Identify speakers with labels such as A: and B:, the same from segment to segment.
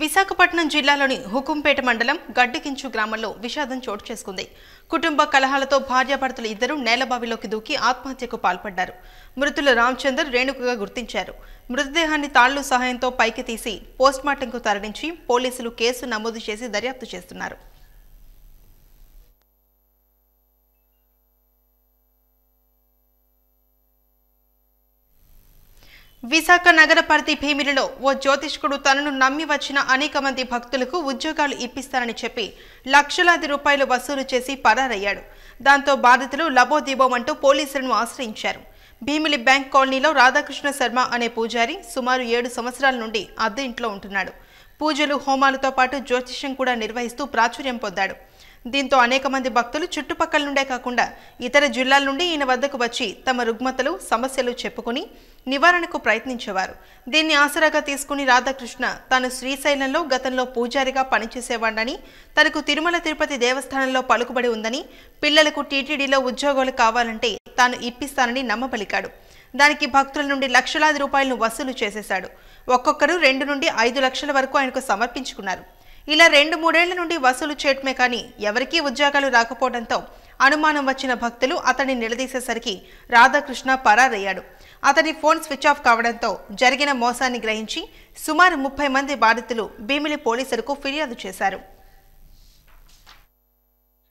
A: విశాఖపట్నం జిల్లాలోని హుకుంపేట మండలం గడ్డికించు గ్రామంలో విషాదం చోటు చేసుకుంది. కుటుంబ కలహాలతో భార్యాభర్తలు ఇద్దరు నేలబావిలోకి దూకి ఆత్మహత్యకు పాల్పడ్డారు. మృతులు రామచందర్ రేణుకగా గుర్తించారు. మృతదేహాన్ని తాళ్ళు సహాయంతో పైకి తీసి పోస్ట్మార్టంకు తరలించి పోలీసులు కేసు నమోదు చేసి దర్యాప్తు చేస్తున్నారు. విశాఖ నగర పరిధి భీమిలిలో ఓ జ్యోతిష్కుడు తనను నమ్మి వచ్చిన అనేక మంది భక్తులకు ఉద్యోగాలు ఇప్పిస్తానని చెప్పి లక్షలాది రూపాయలు వసూలు చేసి పరారయ్యాడు. దాంతో బాధితులు లబోదిబోమంటూ పోలీసులను ఆశ్రయించారు. భీమిలి బ్యాంక్ కాలనీలో రాధాకృష్ణ శర్మ అనే పూజారి సుమారు ఏడు సంవత్సరాల నుండి అద్దె ఇంట్లో ఉంటున్నాడు. పూజలు హోమాలతో పాటు జ్యోతిష్యం కూడా నిర్వహిస్తూ ప్రాచుర్యం పొందాడు. దీంతో అనేక మంది భక్తులు చుట్టుపక్కల నుండే కాకుండా ఇతర జిల్లాల నుండి ఈయన వద్దకు వచ్చి తమ రుగ్మతలు సమస్యలు చెప్పుకుని నివారణకు ప్రయత్నించేవారు. దీన్ని ఆసరాగా తీసుకుని రాధాకృష్ణ తాను శ్రీశైలంలో గతంలో పూజారిగా పనిచేసేవాడని తనకు తిరుమల తిరుపతి దేవస్థానంలో పలుకుబడి ఉందని పిల్లలకు టీటీడీలో ఉద్యోగాలు కావాలంటే తాను ఇప్పిస్తానని నమ్మబలికాడు. దానికి భక్తుల నుండి లక్షలాది రూపాయలను వసూలు చేసేశాడు. ఒక్కొక్కరు రెండు నుండి ఐదు లక్షల వరకు ఆయనకు సమర్పించుకున్నారు. ఇలా రెండు మూడేళ్ళ నుండి వసూలు చేయటమే కానీ ఎవరికీ ఉద్యోగాలు రాకపోవడంతో అనుమానం వచ్చిన భక్తులు అతన్ని నిలదీసేసరికి రాధాకృష్ణ పరారయ్యాడు. అతని ఫోన్ స్విచ్ ఆఫ్ కావడంతో జరిగిన మోసాన్ని గ్రహించి సుమారు ముప్పై మంది బాధితులు భీమిలి పోలీసులకు ఫిర్యాదు చేశారు.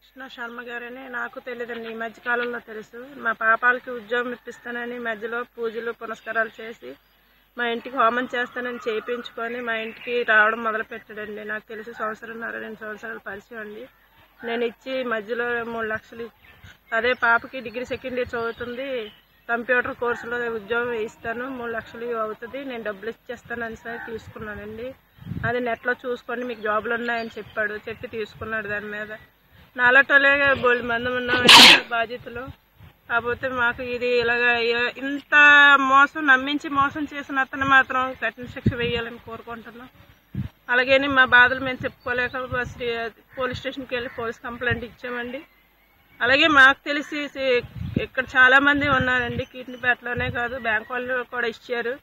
B: కృష్ణ శర్మ గారని నాకు తెలియదండి ఈ మధ్య కాలంలో తెలుసు. మా పాపాలకి ఉద్యోగం ఇప్పిస్తానని మధ్యలో పూజలు పునస్కారాలు చేసి మా ఇంటికి హోమం చేస్తానని చేయించుకొని మా ఇంటికి రావడం మొదలు పెట్టాడండి నాకు తెలిసి సంవత్సరంన్నర రెండు సంవత్సరాలు పరిచయం అండి. నేను ఇచ్చి మధ్యలో మూడు లక్షలు అదే పాపకి డిగ్రీ సెకండ్ ఇయర్ చదువుతుంది. కంప్యూటర్ కోర్సులో ఉద్యోగం ఇస్తాను మూడు లక్షలు అవుతుంది. నేను డబ్బులు ఇచ్చేస్తానని సార్ తీసుకున్నానండి. అది నెట్లో చూసుకోండి. మీకు జాబులు ఉన్నాయని చెప్పాడు. చెప్పి తీసుకున్నాడు దాని మీద. నాలటోలే బోల్డ్ మంది ఉన్నాం బాధ్యతలు. కాకపోతే మాకు ఇది ఇలాగ ఇంత మోసం నమ్మించి మోసం చేసిన అతను మాత్రం కఠిన శిక్ష వేయాలని కోరుకుంటున్నాం. అలాగే మా బాధలు మేము చెప్పుకోలేక పోలీస్ స్టేషన్కి వెళ్ళి పోలీస్ కంప్లైంట్ ఇచ్చామండి. అలాగే మాకు తెలిసి ఇక్కడ చాలా మంది ఉన్నారండి. కీర్తిపేటలోనే కాదు బ్యాంక్ వాళ్ళు కూడా ఇచ్చారు.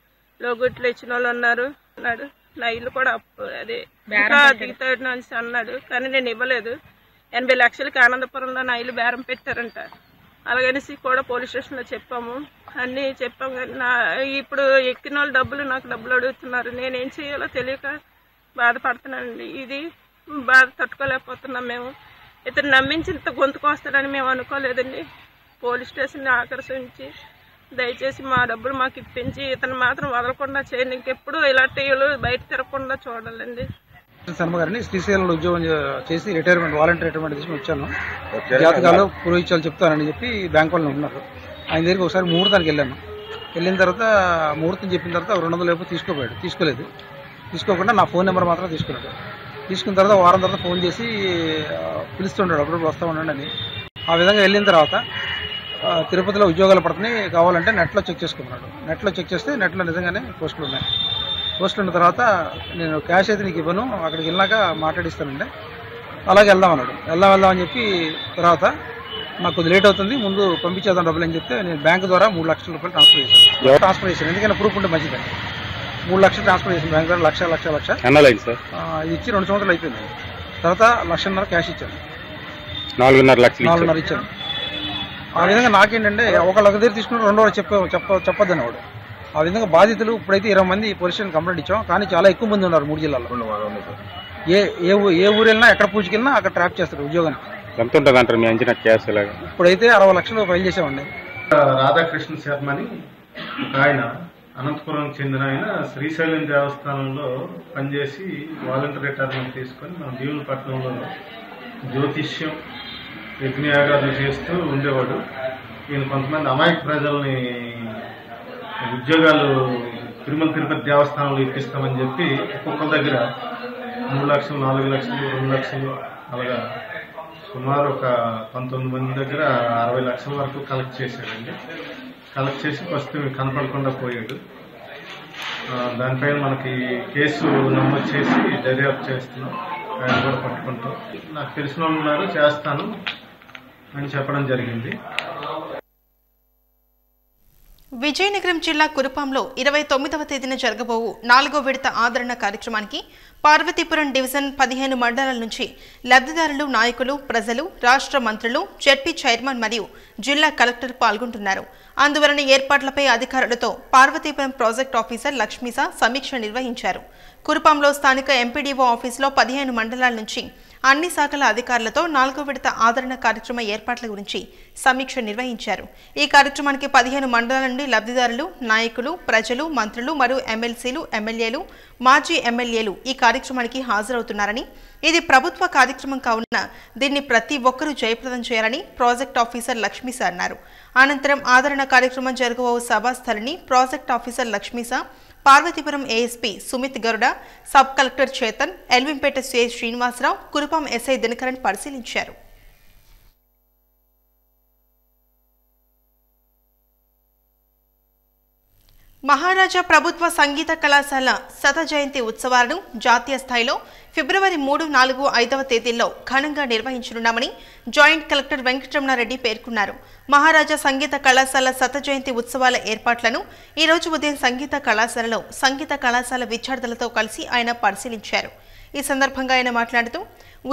B: లోగుట్లు ఇచ్చిన వాళ్ళు ఉన్నారు. అన్నాడు. నా ఇల్లు కూడా అప్పు అదే ఇంకా దిగుతాడు అనేసి అన్నాడు. కానీ నేను ఇవ్వలేదు. ఎనభై లక్షలకి ఆనందపురంలో నా ఇల్లు బేరం పెట్టారంట. అలాగనేసి కూడా పోలీస్ స్టేషన్లో చెప్పాము. అన్నీ చెప్పాము కానీ నా ఇప్పుడు ఎక్కిన వాళ్ళు డబ్బులు నాకు డబ్బులు అడుగుతున్నారు. నేనేం చేయాలో తెలియక బాధపడుతున్నానండి. ఇది బాధ తట్టుకోలేకపోతున్నాం మేము. ఇతను నమ్మించి ఇంత గొంతుకు వస్తాడని మేము అనుకోలేదండి. పోలీస్ స్టేషన్ని ఆకర్షించి దయచేసి మా డబ్బులు మాకు ఇప్పించి ఇతను మాత్రం వదలకుండా చేయండి. ఇంకెప్పుడు ఇలాంటి బయట తిరగకుండా చూడాలండి.
C: శర్మ గారిని శ్రీశైలంలో ఉద్యోగం చేసి రిటైర్మెంట్ వాలంటీర్ రిటైర్మెంట్ తీసుకుని వచ్చాను. జాతకాలు పురోహిత్యాలు చెప్తానని చెప్పి బ్యాంక్ వాళ్ళు ఉన్నారు. ఆయన దగ్గరికి ఒకసారి ముహూర్తానికి వెళ్ళాను. వెళ్ళిన తర్వాత ముహూర్తం చెప్పిన తర్వాత రెండు వందల వైపు తీసుకోపోయాడు తీసుకోలేదు. తీసుకోకుండా నా ఫోన్ నెంబర్ మాత్రం తీసుకున్నాడు. తీసుకున్న తర్వాత వారం తర్వాత ఫోన్ చేసి ఆ, పిలుస్తుంటాడు. అప్పుడప్పుడు వస్తా ఉండండి అని. ఆ విధంగా వెళ్ళిన తర్వాత తిరుపతిలో ఉద్యోగాలు పడుతున్నాయి. కావాలంటే నెట్లో చెక్ చేసుకున్నాడు నెట్లో చెక్ చేస్తే నెట్లో నిజంగానే పోస్టులు ఉన్నాయి. పోస్టులు ఉన్న తర్వాత నేను క్యాష్ అయితే నీకు ఇవ్వను. అక్కడికి వెళ్ళాక మాట్లాడిస్తానండి. అలాగే వెళ్దాం అన్నాడు. వెళ్దాం వెళ్దాం అని చెప్పి తర్వాత నాకు కొద్ది లేట్ అవుతుంది. ముందు పంపించేద్దాం డబ్బులు అని చెప్తే నేను బ్యాంక్ ద్వారా మూడు లక్షల రూపాయలు ట్రాన్స్ఫర్ చేశాను. ట్రాన్స్ఫర్ చేశాను. ఎందుకంటే ప్రూఫ్ ఉంటే మంచిదండి మూడు లక్షలు ట్రాన్స్ఫర్ చేశాను బ్యాంక్ ద్వారా లక్ష లక్ష లక్ష.
D: ఎన్నలైంది సార్?
C: ఆ, ఇది ఇచ్చి రెండు సంవత్సరాలు అయిపోయింది. తర్వాత లక్షన్నర క్యాష్ ఇచ్చాను
D: నాలుగున్నర లక్షలు ఇచ్చారు.
C: నాలుగున్నర ఇచ్చాను ఆ విధంగా నాకేంటంటే ఒకళ్ళ దగ్గర తీసుకుని రెండో వాడు చెప్ప చెప్ప చెప్పొద్దని వాడు. ఆ విధంగా బాధితులు ఇప్పుడైతే ఇరవై మంది స్టేషన్ కంప్లైంట్ ఇచ్చాం. కానీ చాలా ఎక్కువ మంది ఉన్నారు మూడు జిల్లాల్లో. ఏ ఏ ఊ- ఏ ఊరు వెళ్ళినా ఎక్కడ పూజకెళ్ళినా అక్కడ ట్రాప్ చేస్తారు ఉద్యోగానికి.
D: ఎంత ఉంటుంది అంటారు మీ అంచనా క్యాష్ ఇలాగా
C: ఇప్పుడైతే అరవై లక్షలు ఫైల్ చేసామండి.
E: రాధాకృష్ణ శర్మ అని ఒక ఆయన అనంతపురం చెందిన ఆయన శ్రీశైలం దేవస్థానంలో పనిచేసి వాలంటీర్ రిటైర్మెంట్ తీసుకొని మన భీములపట్నంలో జ్యోతిష్యం యజ్ఞయాగాలు చేస్తూ ఉండేవాడు. ఈయన కొంతమంది అమాయక ప్రజల్ని ఉద్యోగాలు తిరుమల తిరుపతి దేవస్థానంలో ఇప్పిస్తామని చెప్పి ఒక్కొక్కరి దగ్గర మూడు లక్షలు నాలుగు లక్షలు రెండు లక్షలు అలాగా సుమారు ఒక పంతొమ్మిది మంది దగ్గర అరవై లక్షల వరకు కలెక్ట్ చేశాడండి. కలెక్ట్ చేసి ఫస్ట్ కనపడకుండా పోయాడు. దానిపైన మనకి కేసు నమోదు చేసి దర్యాప్తు చేస్తున్నాం. ఆయన కూడా పట్టుకుంటాం. నాకు తెలిసిన వాళ్ళు ఉన్నారు చేస్తాను అని చెప్పడం జరిగింది.
A: విజయనగరం జిల్లా కురుపాంలో ఇరవై తొమ్మిదవ తేదీన జరగబోవు నాలుగో విడత ఆదరణ కార్యక్రమానికి పార్వతీపురం డివిజన్ పదిహేను మండలాల నుంచి లబ్ధిదారులు నాయకులు ప్రజలు రాష్ట్ర మంత్రులు జెడ్పీ చైర్మన్ మరియు జిల్లా కలెక్టర్ పాల్గొంటున్నారు. అందువలన ఏర్పాట్లపై అధికారులతో పార్వతీపురం ప్రాజెక్ట్ ఆఫీసర్ లక్ష్మీసా సమీక్ష నిర్వహించారు. కురుపాంలో స్థానిక ఎంపీడీఓ ఆఫీసులో పదిహేను మండలాల నుంచి అన్ని శాఖల అధికారులతో నాలుగో విడత ఆదరణ కార్యక్రమ ఏర్పాట్ల గురించి సమీక్ష నిర్వహించారు. ఈ కార్యక్రమానికి పదిహేను మండలాల నుండి లబ్ధిదారులు నాయకులు ప్రజలు మంత్రులు మరియు ఎమ్మెల్సీలు ఎమ్మెల్యేలు మాజీ ఎమ్మెల్యేలు ఈ కార్యక్రమానికి హాజరవుతున్నారని ఇది ప్రభుత్వ కార్యక్రమం కావున దీన్ని ప్రతి ఒక్కరూ జయప్రదం చేయాలని ప్రాజెక్ట్ ఆఫీసర్ లక్ష్మీసా అన్నారు. అనంతరం ఆదరణ కార్యక్రమం జరగబో సభాస్థలిని project officer Lakshmisha Parvathipuram ASP Sumit Garud sub collector Chetan Elwinpeta CI Srinivasarao Kurupam SI Dinakaran పరిశీలించారు. మహారాజా ప్రభుత్వ సంగీత కళాశాల శత జయంతి ఉత్సవాలను జాతీయ స్థాయిలో ఫిబ్రవరి మూడు నాలుగు ఐదవ తేదీల్లో ఘనంగా నిర్వహించనున్నామని జాయింట్ కలెక్టర్ వెంకటరమణారెడ్డి పేర్కొన్నారు. మహారాజా సంగీత కళాశాల శత జయంతి ఉత్సవాల ఏర్పాట్లను ఈ రోజు ఉదయం సంగీత కళాశాలలో సంగీత కళాశాల విద్యార్థులతో కలిసి ఆయన పరిశీలించారు. ఈ సందర్భంగా ఆయన మాట్లాడుతూ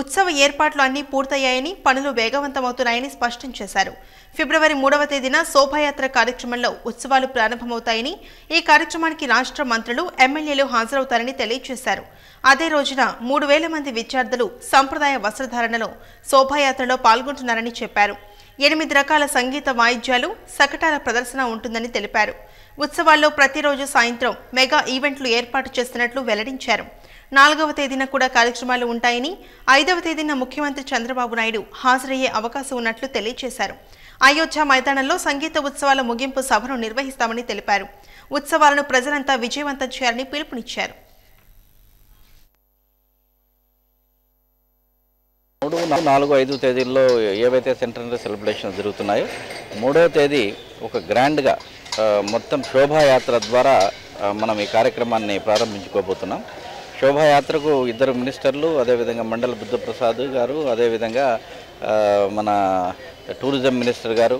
A: ఉత్సవ ఏర్పాట్లు అన్నీ పూర్తయ్యాయని పనులు వేగవంతమవుతున్నాయని స్పష్టం చేశారు. ఫిబ్రవరి మూడవ తేదీన శోభాయాత్ర కార్యక్రమంలో ఉత్సవాలు ప్రారంభమవుతాయని ఈ కార్యక్రమానికి రాష్ట్ర మంత్రులు ఎమ్మెల్యేలు హాజరవుతారని తెలియజేశారు. అదే రోజున మూడు వేల మంది విద్యార్థులు సంప్రదాయ వస్త్రధారణలో శోభాయాత్రలో పాల్గొంటున్నారని చెప్పారు. ఎనిమిది రకాల సంగీత వాయిద్యాలు సకటాల ప్రదర్శన ఉంటుందని తెలిపారు. ఉత్సవాల్లో ప్రతిరోజు సాయంత్రం మెగా ఈవెంట్లు ఏర్పాటు చేస్తున్నట్లు వెల్లడించారు. నాలుగవ తేదీన కూడా కార్యక్రమాలు ఉంటాయని ఐదవ తేదీన ముఖ్యమంత్రి చంద్రబాబు నాయుడు హాజరయ్యే అవకాశం ఉన్నట్లు తెలియజేశారు అయోధ్య మైదానంలో సంగీత ఉత్సవాల ముగింపు సభను నిర్వహిస్తామని తెలిపారు. ఉత్సవాలను ప్రజలంతా విజయవంతం చేయాలని పిలుపునిచ్చారు.
F: మూడు నాలుగు ఐదు తేదీల్లో ఏవైతే సెంటనరీ సెలబ్రేషన్ జరుగుతున్నాయో మూడవ తేదీ ఒక గ్రాండ్గా మొత్తం శోభాయాత్ర ద్వారా మనం ఈ కార్యక్రమాన్ని ప్రారంభించుకోబోతున్నాం. శోభాయాత్రకు ఇద్దరు మినిస్టర్లు అదేవిధంగా మండల బుద్ధప్రసాద్ గారు అదేవిధంగా మన టూరిజం మినిస్టర్ గారు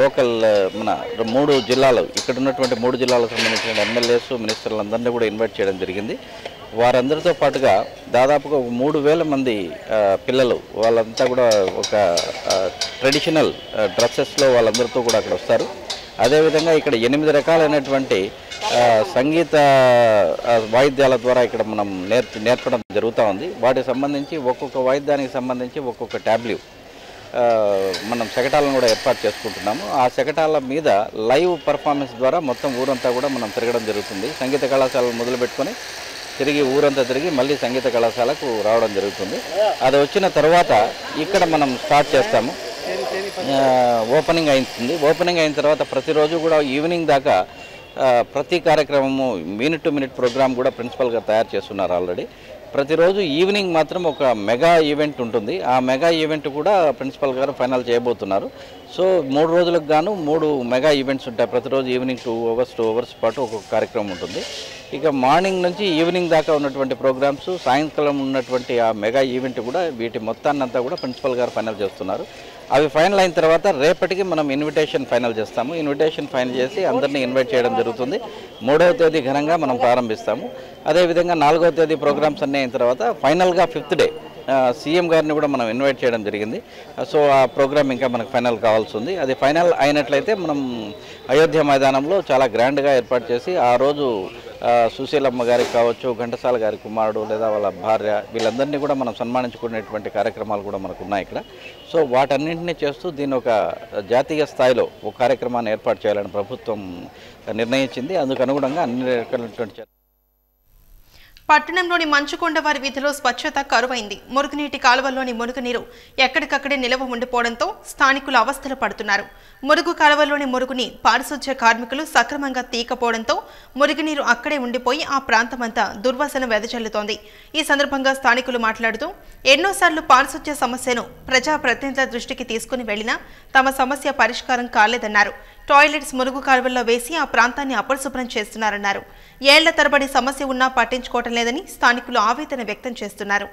F: లోకల్ మన మూడు జిల్లాలు ఇక్కడ ఉన్నటువంటి మూడు జిల్లాలకు సంబంధించిన ఎమ్మెల్యేస్ మినిస్టర్లందరినీ కూడా ఇన్వైట్ చేయడం జరిగింది. వారందరితో పాటుగా దాదాపుగా ఒక మూడు వేల మంది పిల్లలు వాళ్ళంతా కూడా ఒక ట్రెడిషనల్ డ్రెస్సెస్లో వాళ్ళందరితో కూడా అక్కడ వస్తారు. అదేవిధంగా ఇక్కడ ఎనిమిది రకాలైనటువంటి సంగీత వాయిద్యాల ద్వారా ఇక్కడ మనం నేర్పి నేర్పడం జరుగుతూ ఉంది. వాటికి సంబంధించి ఒక్కొక్క వాయిద్యానికి సంబంధించి ఒక్కొక్క ట్యాబ్లూ మనం శకటాలను కూడా ఏర్పాటు చేసుకుంటున్నాము. ఆ శకటాల మీద లైవ్ పర్ఫార్మెన్స్ ద్వారా మొత్తం ఊరంతా కూడా మనం తిరగడం జరుగుతుంది. సంగీత కళాశాలను మొదలుపెట్టుకొని తిరిగి ఊరంతా తిరిగి మళ్ళీ సంగీత కళాశాలకు రావడం జరుగుతుంది. అది వచ్చిన తర్వాత ఇక్కడ మనం స్టార్ట్ చేస్తాము. ఓపెనింగ్ అయింది ఓపెనింగ్ అయిన తర్వాత ప్రతిరోజు కూడా ఈవినింగ్ దాకా ప్రతి కార్యక్రమము మినిట్ టు మినిట్ ప్రోగ్రామ్ కూడా ప్రిన్సిపల్గా తయారు చేస్తున్నారు ఆల్రెడీ. ప్రతిరోజు ఈవినింగ్ మాత్రం ఒక మెగా ఈవెంట్ ఉంటుంది. ఆ మెగా ఈవెంట్ కూడా ప్రిన్సిపల్ గారు ఫైనల్ చేయబోతున్నారు. సో మూడు రోజులకు గాను మూడు మెగా ఈవెంట్స్ ఉంటాయి. ప్రతిరోజు evening two hours two hours పాటు ఒక్కొక్క కార్యక్రమం ఉంటుంది. ఇక మార్నింగ్ నుంచి ఈవినింగ్ దాకా ఉన్నటువంటి ప్రోగ్రామ్స్ సాయంకాలం ఉన్నటువంటి ఆ మెగా ఈవెంట్ కూడా వీటి మొత్తాన్నంతా కూడా ప్రిన్సిపల్ గారు ఫైనల్ చేస్తున్నారు. అవి ఫైనల్ అయిన తర్వాత రేపటికి మనం ఇన్విటేషన్ ఫైనల్ చేస్తాము. ఇన్విటేషన్ ఫైనల్ చేసి అందరినీ ఇన్వైట్ చేయడం జరుగుతుంది. మూడవ తేదీ ఘనంగా మనం ప్రారంభిస్తాము. అదేవిధంగా నాలుగవ తేదీ ప్రోగ్రామ్స్ అన్నీ అయిన తర్వాత ఫైనల్గా ఫిఫ్త్ డే సీఎం గారిని కూడా మనం ఇన్వైట్ చేయడం జరిగింది. సో ఆ ప్రోగ్రామ్ ఇంకా మనకు ఫైనల్ కావాల్సి ఉంది. అది ఫైనల్ అయినట్లయితే మనం అయోధ్య మైదానంలో చాలా గ్రాండ్గా ఏర్పాటు చేసి ఆ రోజు సుశీలమ్మ గారికి కావచ్చు ఘంటసాల గారి కుమారుడు లేదా వాళ్ళ భార్య వీళ్ళందరినీ కూడా మనం సన్మానించుకునేటువంటి కార్యక్రమాలు కూడా మనకు ఉన్నాయి ఇక్కడ. సో వాటన్నింటినీ చేస్తూ దీన్ని ఒక జాతీయ స్థాయిలో ఒక కార్యక్రమాన్ని ఏర్పాటు చేయాలని ప్రభుత్వం నిర్ణయించింది. అందుకు అనుగుణంగా అన్ని రకాలైనటువంటి
A: పట్టణంలోని మంచుకొండవారి వీధిలో స్వచ్ఛత కరువైంది. మురుగునీటి కాలువల్లోని మురుగునీరు ఎక్కడికక్కడే నిలవ ఉండిపోవడంతో స్థానికులు అవస్థలు పడుతున్నారు. మురుగు కాలువలోని మురుగుని పారిశుధ్య కార్మికులు సక్రమంగా తీయకపోవడంతో మురుగునీరు అక్కడే ఉండిపోయి ఆ ప్రాంతమంతా దుర్వాసన వెదజల్లుతోంది. ఈ సందర్భంగా స్థానికులు మాట్లాడుతూ ఎన్నోసార్లు పారిశుధ్య సమస్యను ప్రజాప్రతినిధుల దృష్టికి తీసుకుని వెళ్ళినా తమ సమస్య పరిష్కారం కాలేదన్నారు. టాయిలెట్స్ మురుగు కాలువల్లో వేసి ఆ ప్రాంతాన్ని అపరిశుభ్రం చేస్తున్నారన్నారు. ఏళ్ళ తరబడి సమస్య ఉన్నా పట్టించుకోవటం లేదని స్థానికులు ఆవేదన వ్యక్తం చేస్తున్నారు.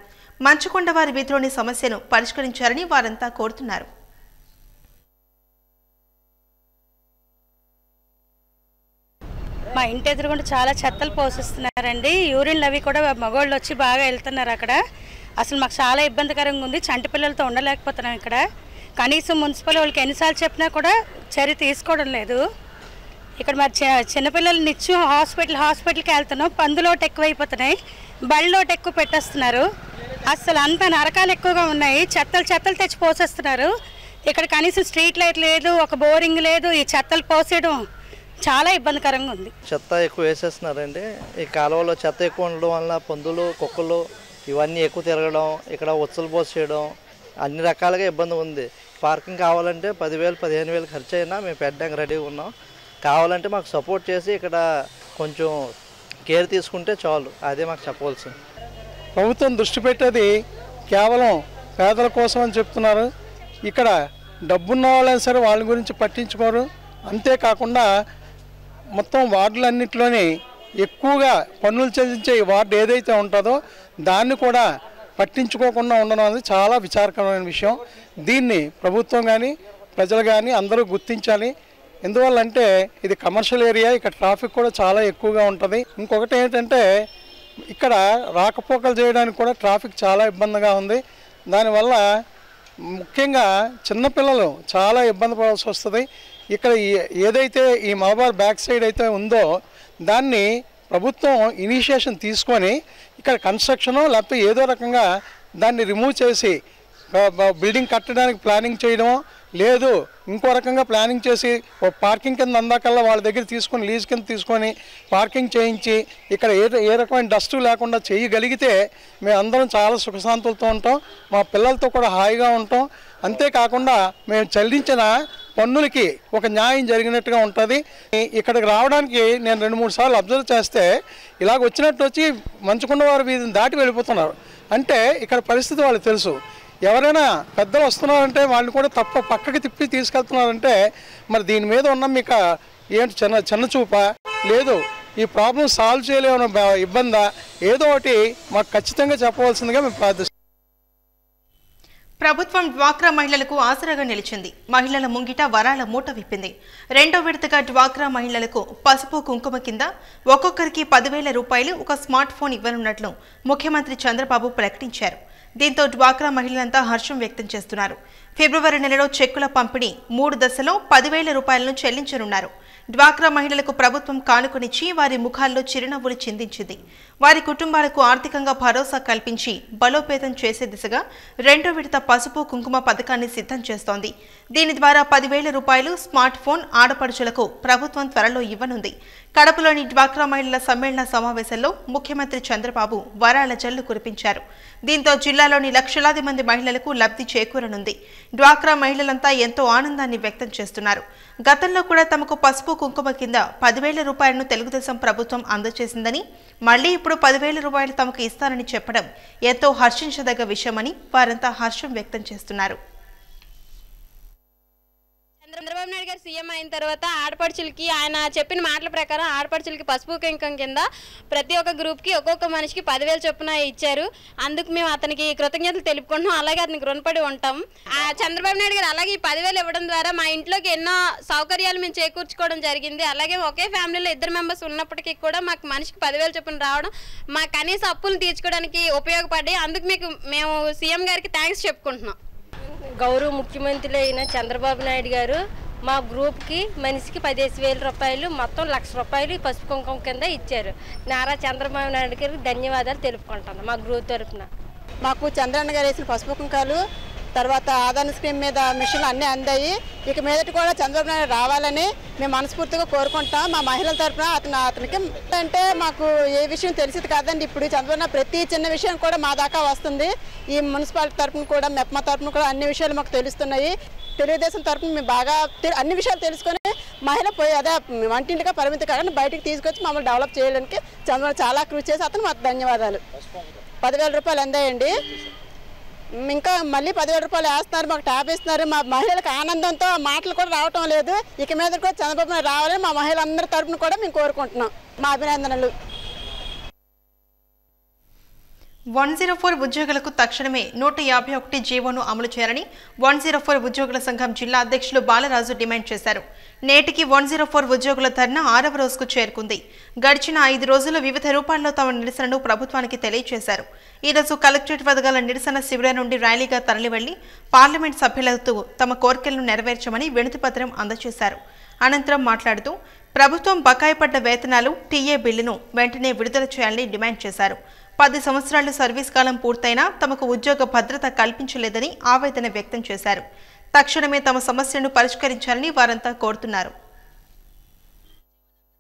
A: మంచుకొండ వారి వీధిలోని సమస్యను పరిష్కరించాలని వారంతా కోరుతున్నారు.
G: మా ఇంటి ఎదురుగుండా చాలా చెత్తలు పోషిస్తున్నారండి. యూరిన్లు అవి కూడా మగవాళ్ళు వచ్చి బాగా వెళ్తున్నారు అక్కడ. అసలు మాకు చాలా ఇబ్బందికరంగా ఉంది. చంటి పిల్లలతో ఉండలేకపోతున్నాం ఇక్కడ. కనీసం మున్సిపల్ వాళ్ళకి ఎన్నిసార్లు చెప్పినా కూడా చర్య తీసుకోవడం లేదు. ఇక్కడ మరి చి- చిన్నపిల్లలు నిత్యం హాస్పిటల్ హాస్పిటల్కి వెళ్తున్నాం. పందులోటు ఎక్కువైపోతున్నాయి. బళ్ళలోటు ఎక్కువ పెట్టేస్తున్నారు. అసలు అంత నరకాలు ఎక్కువగా ఉన్నాయి. చెత్తలు చెత్తలు తెచ్చి పోసేస్తున్నారు. ఇక్కడ కనీసం స్ట్రీట్ లైట్ లేదు ఒక బోరింగ్ లేదు. ఈ చెత్తలు పోసేయడం చాలా ఇబ్బందికరంగా ఉంది.
H: చెత్త ఎక్కువ వేసేస్తున్నారండి. ఈ కాలువలో చెత్త ఎక్కువ ఉండడం వల్ల పందులు కుక్కలు ఇవన్నీ ఎక్కువ తిరగడం ఇక్కడ ఉచ్చలు పోసేయడం అన్ని రకాలుగా ఇబ్బంది ఉంది. పార్కింగ్ కావాలంటే పదివేలు పదిహేను వేలు ఖర్చు అయినా మేము పెట్టడానికి రెడీగా ఉన్నాం. కావాలంటే మాకు సపోర్ట్ చేసి ఇక్కడ కొంచెం కేర్ తీసుకుంటే చాలు. అదే మాకు చెప్పవలసింది.
I: ప్రభుత్వం దృష్టి పెట్టేది కేవలం పేదల కోసం అని చెప్తున్నారు. ఇక్కడ డబ్బున్న వాళ్ళైనా సరే వాళ్ళ గురించి పట్టించుకోరు. అంతేకాకుండా మొత్తం వార్డులన్నింటిలోని ఎక్కువగా పన్నులు చెల్లించే వార్డు ఏదైతే ఉంటుందో దాన్ని కూడా పట్టించుకోకుండా ఉండడం అనేది చాలా విచారకరమైన విషయం. దీన్ని ప్రభుత్వం కానీ ప్రజలు కానీ అందరూ గుర్తించాలి. ఎందువల్లంటే ఇది కమర్షియల్ ఏరియా ఇక్కడ ట్రాఫిక్ కూడా చాలా ఎక్కువగా ఉంటుంది. ఇంకొకటి ఏంటంటే ఇక్కడ రాకపోకలు చేయడానికి కూడా ట్రాఫిక్ చాలా ఇబ్బందిగా ఉంది. దానివల్ల ముఖ్యంగా చిన్నపిల్లలు చాలా ఇబ్బంది పడాల్సి వస్తుంది. ఇక్కడ ఏదైతే ఈ మలబార్ బ్యాక్ సైడ్ అయితే ఉందో దాన్ని ప్రభుత్వం ఇనిషియేషన్ తీసుకొని ఇక్కడ కన్స్ట్రక్షను లేకపోతే ఏదో రకంగా దాన్ని రిమూవ్ చేసి బిల్డింగ్ కట్టడానికి ప్లానింగ్ చేయడమో లేదు ఇంకో రకంగా ప్లానింగ్ చేసి ఓ పార్కింగ్ కింద అందాకల్లా వాళ్ళ దగ్గర తీసుకొని లీజ్ కింద తీసుకొని పార్కింగ్ చేయించి ఇక్కడ ఏ ఏ రకమైన డస్ట్ లేకుండా చేయగలిగితే మేము అందరం చాలా సుఖశాంతులతో ఉంటాం మా పిల్లలతో కూడా హాయిగా ఉంటాం. అంతేకాకుండా మేము చెల్లించిన పన్నులకి ఒక న్యాయం జరిగినట్టుగా ఉంటుంది. ఇక్కడికి రావడానికి నేను రెండు మూడు సార్లు అబ్జర్వ్ చేస్తే ఇలాగ వచ్చినట్టు వచ్చి మంచుకున్న వారు వీధిని దాటి వెళ్ళిపోతున్నారు. అంటే ఇక్కడ పరిస్థితి వాళ్ళకి తెలుసు. ఎవరైనా పెద్దలు వస్తున్నారంటే వాళ్ళని కూడా తప్ప పక్కకి తిప్పి తీసుకెళ్తున్నారంటే మరి దీని మీద ఉన్న మీకు ఏంటి చిన్న చిన్న చూప? లేదు ఈ ప్రాబ్లం సాల్వ్ చేయలేమన్న ఇబ్బందా? ఏదో ఒకటి మాకు ఖచ్చితంగా చెప్పవలసిందిగా మేము ప్రార్థిస్తాం
A: ప్రభుత్వం డ్వాక్రా మహిళలకు ఆసరాగా నిలిచింది. మహిళల ముంగిట వరాల మూట విప్పింది. రెండో విడతగా డ్వాక్రా మహిళలకు పసుపు కుంకుమ కింద ఒక్కొక్కరికి పదివేల రూపాయలు ఒక స్మార్ట్ ఫోన్ ఇవ్వనున్నట్లు ముఖ్యమంత్రి చంద్రబాబు ప్రకటించారు. దీంతో డ్వాక్రా మహిళలంతా హర్షం వ్యక్తం చేస్తున్నారు. ఫిబ్రవరి నెలలో చెక్కుల పంపిణీ మూడు దశలో పదివేల రూపాయలను చెల్లించనున్నారు. డ్వాక్రా మహిళలకు ప్రభుత్వం కానుకనిచ్చి వారి ముఖాల్లో చిరునవ్వులు చిందించింది. వారి కుటుంబాలకు ఆర్థికంగా భరోసా కల్పించి బలోపేతం చేసే దిశగా రెండో విడత పసుపు కుంకుమ పథకాన్ని సిద్ధం చేస్తోంది. దీని ద్వారా పదివేల రూపాయలు స్మార్ట్ ఫోన్ ఆడపడుచులకు ప్రభుత్వం త్వరలో ఇవ్వనుంది. కడపలోని డ్వాక్రా మహిళల సమ్మేళన సమావేశంలో ముఖ్యమంత్రి చంద్రబాబు వరాల జల్లు కురిపించారు. దీంతో జిల్లాలోని లక్షలాది మంది మహిళలకు లబ్ధి చేకూరనుంది. డ్వాక్రా మహిళలంతా ఎంతో ఆనందాన్ని వ్యక్తం చేస్తున్నారు. గతంలో కూడా తమకు పసుపు కుంకుమ కింద పదివేల రూపాయలను తెలుగుదేశం ప్రభుత్వం అందజేసిందని మళ్ళీ ఇప్పుడు పదివేల రూపాయలు తమకు ఇస్తారని చెప్పడం ఎంతో హర్షించదగ్గ విషయమని వారంతా హర్షం వ్యక్తం చేస్తున్నారు.
J: చంద్రబాబు నాయుడు గారు సీఎం అయిన తర్వాత ఆడపడుచులకి ఆయన చెప్పిన మాటల ప్రకారం ఆడపడుచులకి పసుపు కంకం కింద ప్రతి ఒక్క గ్రూప్కి ఒక్కొక్క మనిషికి పదివేలు చొప్పున ఇచ్చారు. అందుకు మేము అతనికి కృతజ్ఞతలు తెలుపుకుంటున్నాం. అలాగే అతనికి రుణపడి ఉంటాం. ఆ చంద్రబాబు నాయుడు గారు అలాగే ఈ పదివేలు ఇవ్వడం ద్వారా మా ఇంట్లోకి ఎన్నో సౌకర్యాలు మేము చేకూర్చుకోవడం జరిగింది. అలాగే ఒకే ఫ్యామిలీలో ఇద్దరు మెంబర్స్ ఉన్నప్పటికీ కూడా మాకు మనిషికి పదివేలు చొప్పున రావడం మా కనీస అప్పులు తీర్చుకోవడానికి ఉపయోగపడి అందుకు మీకు మేము సీఎం గారికి థ్యాంక్స్ చెప్పుకుంటున్నాం.
K: గౌరవ ముఖ్యమంత్రి అయిన చంద్రబాబు నాయుడు గారు మా గ్రూప్కి మనిషికి పదిహేను వేల రూపాయలు మొత్తం లక్ష రూపాయలు ఈ పసుపు కుంకుమ కింద ఇచ్చారు. నారా చంద్రబాబు నాయుడు గారికి ధన్యవాదాలు తెలుపుకుంటాను మా గ్రూప్ తరఫున.
L: మాకు చంద్రన్న గారు వేసిన పసుపు కుంకాలు తర్వాత ఆదాన స్కీమ్ మీద మిషన్లు అన్నీ అందాయి. ఇక మీదట కూడా చంద్రబాబు నాయుడు రావాలని మేము మనస్ఫూర్తిగా కోరుకుంటాం. మా మహిళల తరఫున అతను అతనికి అంటే మాకు ఏ విషయం తెలిసింది కాదండి. ఇప్పుడు చంద్రబాబు ప్రతి చిన్న విషయం కూడా మా దాకా వస్తుంది. ఈ మున్సిపాలిటీ తరఫున కూడా మెప్మా తరఫున కూడా అన్ని విషయాలు మాకు తెలుస్తున్నాయి. తెలుగుదేశం తరఫున మేము బాగా అన్ని విషయాలు తెలుసుకొని మహిళ పోయి అదే వంటింటిగా పరిమితి కాకుండా బయటికి తీసుకొచ్చి మమ్మల్ని డెవలప్ చేయడానికి చంద్రబాబు చాలా కృషి చేసి అతను మాకు ధన్యవాదాలు. పదివేల రూపాయలు అందాయండి. ఇంకా మళ్ళీ పదివేల రూపాయలు వేస్తున్నారు మాకు ట్యాబ్ ఇస్తున్నారు. మా మహిళలకు ఆనందంతో మాటలు కూడా రావటం లేదు. ఇక మీద కూడా చంద్రబాబు రావాలని మా మహిళలందరి తరఫున కూడా మేము కోరుకుంటున్నాం. మా అభినందనలు.
A: వన్ జీరో ఫోర్ ఉద్యోగులకు తక్షణమే నూట యాభై ఒకటి జీవోను అమలు చేయాలని వన్ జీరో ఫోర్ ఉద్యోగుల సంఘం జిల్లా అధ్యక్షులు బాలరాజు డిమాండ్ చేశారు. నేటికి వన్ జీరో ఫోర్ ఉద్యోగుల ధర్నా ఆరవ రోజుకు చేరుకుంది. గడిచిన ఐదు రోజులు వివిధ రూపాల్లో తమ నిరసనను ప్రభుత్వానికి తెలియజేశారు. ఈరోజు కలెక్టరేట్ వద్ద గల నిరసన శిబిరం నుండి ర్యాలీగా తరలివెళ్ళి పార్లమెంట్ సభ్యులతో తమ కోరికలను నెరవేర్చమని వినతిపత్రం అందజేశారు. అనంతరం మాట్లాడుతూ ప్రభుత్వం బకాయి పడ్డ వేతనాలు టీఏ బిల్లును వెంటనే విడుదల చేయాలని డిమాండ్ చేశారు. పది సంవత్సరాలు సర్వీస్ కాలం పూర్తయినా తమకు ఉద్యోగ భద్రత కల్పించలేదని ఆవేదన వ్యక్తం చేశారు. తక్షణమే తమ సమస్యను పరిష్కరించాలని వారంతా కోరుతున్నారు.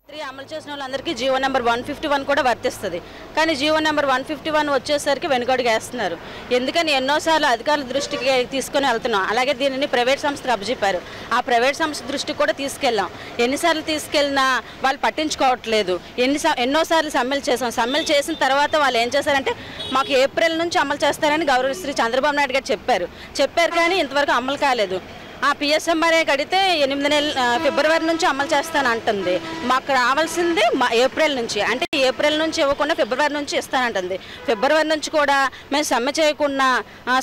M: త్రీ అమలు చేసిన వాళ్ళందరికీ GO number one fifty one కూడా వర్తిస్తుంది. కానీ GO number one fifty one వచ్చేసరికి వెనుకడుగు వేస్తున్నారు. ఎందుకని ఎన్నోసార్లు అధికారుల దృష్టికి తీసుకొని వెళ్తున్నాం. అలాగే దీనిని ప్రైవేట్ సంస్థలు అప్పచెప్పారు ఆ ప్రైవేట్ సంస్థ దృష్టికి కూడా తీసుకెళ్ళాం ఎన్నిసార్లు తీసుకెళ్ళినా వాళ్ళు పట్టించుకోవట్లేదు. ఎన్ని ఎన్నోసార్లు సమ్మెలు చేసాం. సమ్మెలు చేసిన తర్వాత వాళ్ళు ఏం చేశారంటే మాకు ఏప్రిల్ నుంచి అమలు చేస్తారని గౌరవ శ్రీ చంద్రబాబు నాయుడు గారు చెప్పారు. చెప్పారు కానీ ఇంతవరకు అమలు కాలేదు. ఆ పిఎస్ఎంఆర్ఏ కడితే ఎనిమిది నెలల ఫిబ్రవరి నుంచి అమలు చేస్తానంటుంది మాకు రావాల్సింది మా ఏప్రిల్ నుంచి. అంటే ఏప్రిల్ నుంచి ఇవ్వకుండా ఫిబ్రవరి నుంచి ఇస్తానంటుంది. ఫిబ్రవరి నుంచి కూడా మేము సమ్మె చేయకుండా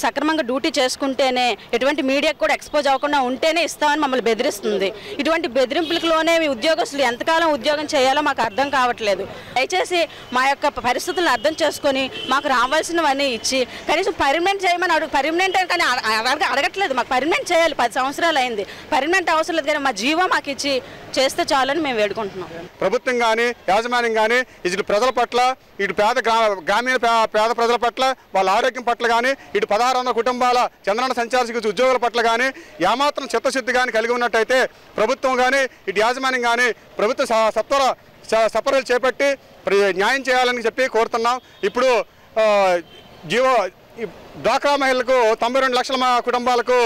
M: సక్రమంగా డ్యూటీ చేసుకుంటేనే ఎటువంటి మీడియాకు కూడా ఎక్స్పోజ్ అవ్వకుండా ఉంటేనే ఇస్తామని మమ్మల్ని బెదిరిస్తుంది. ఇటువంటి బెదిరింపులలోనే మీ ఉద్యోగస్తులు ఎంతకాలం ఉద్యోగం చేయాలో మాకు అర్థం కావట్లేదు. దయచేసి మా యొక్క పరిస్థితులను అర్థం చేసుకొని మాకు రావాల్సినవన్నీ ఇచ్చి కనీసం పర్మనెంట్ చేయమని అడుగు పర్మనెంట్ కానీ అడగట్లేదు. మాకు పర్మనెంట్ చేయాలి. పది సంవత్సరాలు అయింది పర్మనెంట్ అవసరం లేదు కానీ మా జీవో మాకు ఇచ్చి చేస్తే చాలని మేము వేడుకుంటున్నాం.
N: ప్రభుత్వం కానీ యాజమాన్యం కానీ ఇటు ప్రజల పట్ల ఇటు పేద గ్రా- గ్రామీణ పేద ప్రజల పట్ల వాళ్ళ ఆరోగ్యం పట్ల కానీ ఇటు పదహారు వందల కుటుంబాల చంద్రన సంచార ఉద్యోగుల పట్ల కానీ ఏమాత్రం చిత్తశుద్ధి కానీ కలిగి ఉన్నట్టయితే ప్రభుత్వం కానీ ఇటు యాజమాన్యం కానీ ప్రభుత్వ స- సత్వర స- చేపట్టి న్యాయం చేయాలని చెప్పి కోరుతున్నాం. ఇప్పుడు జీవో డ్వాక్రా మహిళలకు తొంభై రెండు లక్షల కుటుంబాలకు